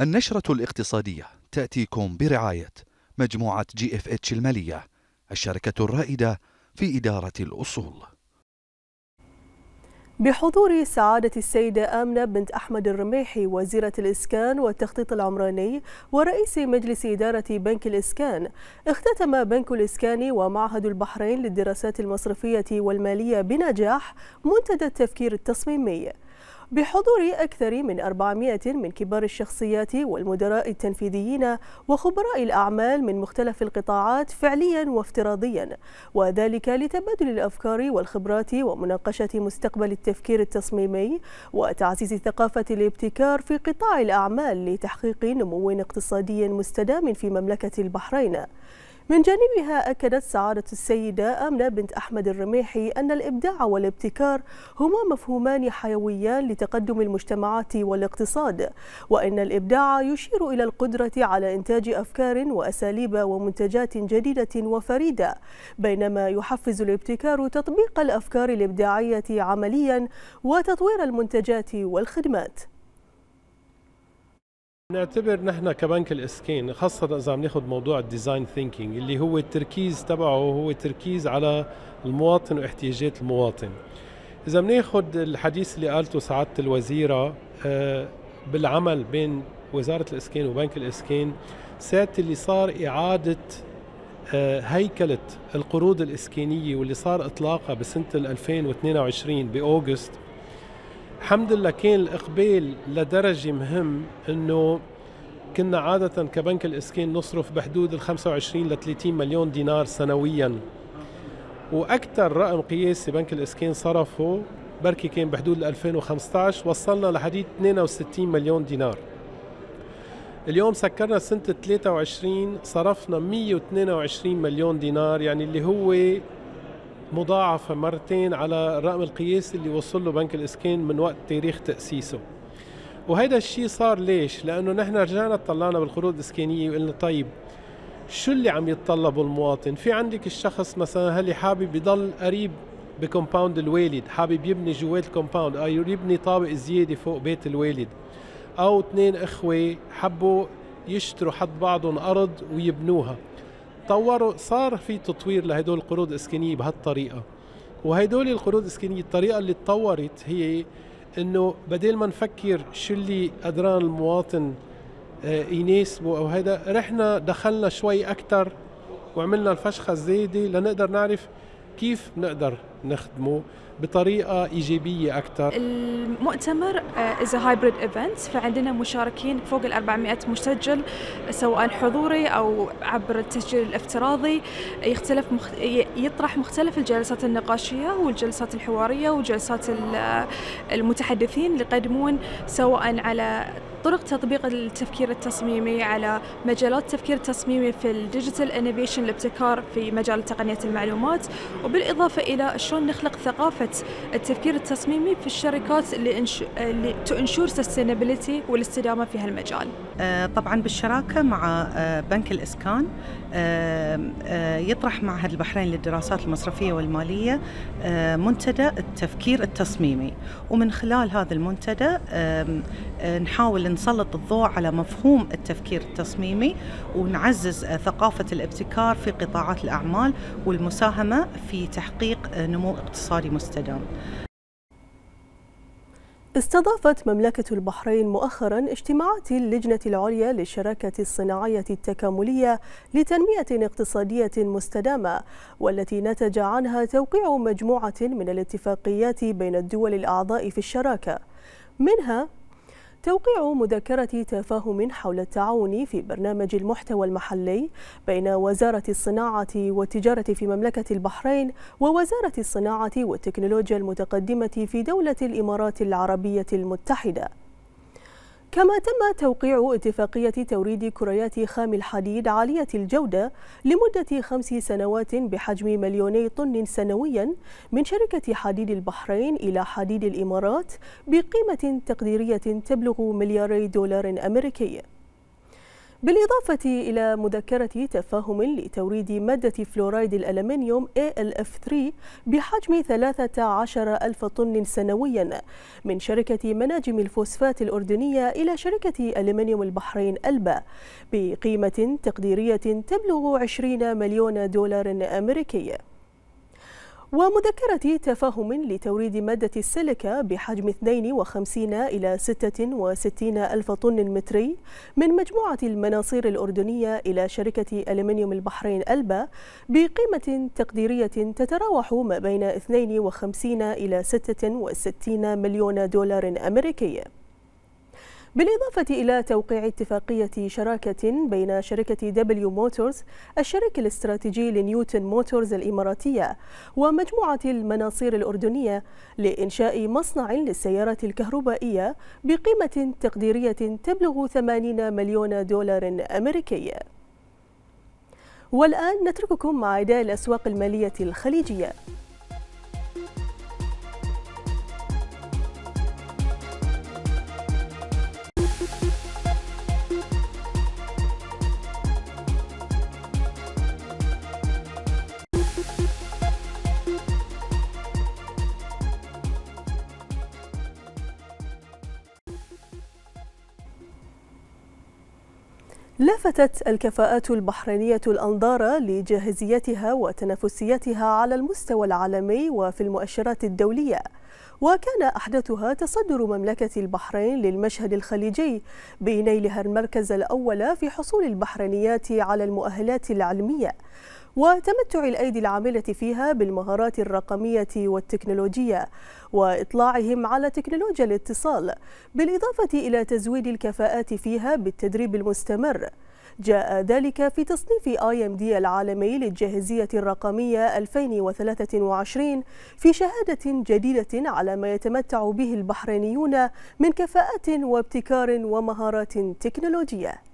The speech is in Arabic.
النشرة الاقتصادية تأتيكم برعاية مجموعة جي إف إتش المالية الشركة الرائدة في إدارة الأصول. بحضور سعادة السيدة آمنة بنت أحمد الرميحي وزيرة الإسكان والتخطيط العمراني ورئيس مجلس إدارة بنك الإسكان اختتم بنك الإسكان ومعهد البحرين للدراسات المصرفية والمالية بنجاح منتدى التفكير التصميمي. بحضور أكثر من 400 من كبار الشخصيات والمدراء التنفيذيين وخبراء الأعمال من مختلف القطاعات فعليا وافتراضيا وذلك لتبادل الأفكار والخبرات ومناقشة مستقبل التفكير التصميمي وتعزيز ثقافة الابتكار في قطاع الأعمال لتحقيق نمو اقتصادي مستدام في مملكة البحرين. من جانبها أكدت سعادة السيدة آمنة بنت أحمد الرميحي أن الإبداع والابتكار هما مفهومان حيويان لتقدم المجتمعات والاقتصاد وأن الإبداع يشير إلى القدرة على إنتاج أفكار وأساليب ومنتجات جديدة وفريدة بينما يحفز الابتكار تطبيق الأفكار الإبداعية عمليا وتطوير المنتجات والخدمات. نعتبر نحن كبنك الاسكان خاصة إذا عم ناخذ موضوع ال design thinking اللي هو التركيز تبعه هو التركيز على المواطن واحتياجات المواطن. إذا بناخذ الحديث اللي قالته سعادة الوزيرة آه، بالعمل بين وزارة الإسكان وبنك الإسكان ساعة اللي صار إعادة آه، هيكلة القروض الإسكانية واللي صار إطلاقها بسنة 2022 بأوغست الحمد لله كان الإقبال لدرجة مهم أنه كنا عادة كبنك الإسكان نصرف بحدود ال 25 ل 30 مليون دينار سنويا. وأكثر رقم قياسي بنك الإسكان صرفه بركي كان بحدود 2015 وصلنا لحديد 62 مليون دينار. اليوم سكرنا سنة 23 صرفنا 122 مليون دينار يعني اللي هو مضاعفة مرتين على الرقم القياسي اللي وصل له بنك الإسكان من وقت تاريخ تأسيسه وهذا الشيء صار ليش؟ لأنه نحن رجعنا طلعنا بالقروض الإسكانية وقلنا طيب شو اللي عم يتطلبه المواطن؟ في عندك الشخص مثلا هل حابب يضل قريب ب compound الوالد، حابب يبني جوات ال compound أو يبني طابق زيادة فوق بيت الوالد أو اثنين إخوة حبوا يشتروا حد بعضهم أرض ويبنوها طوروا صار في تطوير لهدول القروض الاسكانيه بهالطريقة. وهدول القروض الاسكانيه الطريقة اللي تطورت هي إنه بدل ما نفكر شو اللي قدران المواطن آه، يناسبه أو هذا رحنا دخلنا شوي أكثر وعملنا الفشخة الزايدة لنقدر نعرف كيف نقدر نخدمه بطريقة إيجابية أكثر المؤتمر is hybrid event فعندنا مشاركين فوق ال 400 مسجل سواء حضوري أو عبر التسجيل الافتراضي. يختلف مخ... يطرح مختلف الجلسات النقاشية والجلسات الحوارية وجلسات المتحدثين اللي يقدمون سواء على طرق تطبيق التفكير التصميمي على مجالات التفكير التصميمي في ال digital innovation الابتكار في مجال تقنية المعلومات وبالإضافة إلى شلون نخلق ثقافة التفكير التصميمي في الشركات اللي انش... اللي ت ensure sustainability والاستدامة في هالمجال. آه، طبعا بالشراكة مع آه، بنك الإسكان آه، يطرح معهد البحرين للدراسات المصرفية والمالية منتدى التفكير التصميمي ومن خلال هذا المنتدى نحاول نسلط الضوء على مفهوم التفكير التصميمي ونعزز ثقافة الابتكار في قطاعات الأعمال والمساهمة في تحقيق نمو اقتصادي مستدام. استضافت مملكة البحرين مؤخرا اجتماعات اللجنة العليا للشراكة الصناعية التكاملية لتنمية اقتصادية مستدامة والتي نتج عنها توقيع مجموعة من الاتفاقيات بين الدول الأعضاء في الشراكة. منها توقيع مذكرة تفاهم حول التعاون في برنامج المحتوى المحلي بين وزارة الصناعة والتجارة في مملكة البحرين ووزارة الصناعة والتكنولوجيا المتقدمة في دولة الإمارات العربية المتحدة. كما تم توقيع اتفاقية توريد كريات خام الحديد عالية الجودة لمدة خمس سنوات بحجم مليوني طن سنويا من شركة حديد البحرين إلى حديد الإمارات بقيمة تقديرية تبلغ ملياري دولار أمريكي. بالإضافة إلى مذكرة تفاهم لتوريد مادة فلورايد الألمنيوم ALF3 بحجم 13 ألف طن سنويا من شركة مناجم الفوسفات الأردنية إلى شركة ألمنيوم البحرين ألبا بقيمة تقديرية تبلغ 20 مليون دولار أمريكي. ومذكرة تفاهم لتوريد مادة السيليكا بحجم 52 إلى 66 ألف طن متري من مجموعة المناصير الأردنية إلى شركة ألمنيوم البحرين ألبا بقيمة تقديرية تتراوح ما بين 52 إلى 66 مليون دولار أمريكي. بالإضافة إلى توقيع اتفاقية شراكة بين شركة دبليو موتورز الشريك الاستراتيجي لنيوتن موتورز الإماراتية ومجموعة المناصير الأردنية لإنشاء مصنع للسيارات الكهربائية بقيمة تقديرية تبلغ 80 مليون دولار أمريكي. والآن نترككم مع أداء الأسواق المالية الخليجية. لفتت الكفاءات البحرينية الأنظار لجاهزيتها وتنافسيتها على المستوى العالمي وفي المؤشرات الدولية. وكان أحدثها تصدر مملكة البحرين للمشهد الخليجي بنيلها المركز الأول في حصول البحرينيات على المؤهلات العلمية. وتمتع الأيدي العاملة فيها بالمهارات الرقمية والتكنولوجية وإطلاعهم على تكنولوجيا الاتصال بالإضافة إلى تزويد الكفاءات فيها بالتدريب المستمر. جاء ذلك في تصنيف دي العالمي للجاهزية الرقمية 2023 في شهادة جديدة على ما يتمتع به البحرينيون من كفاءات وابتكار ومهارات تكنولوجية.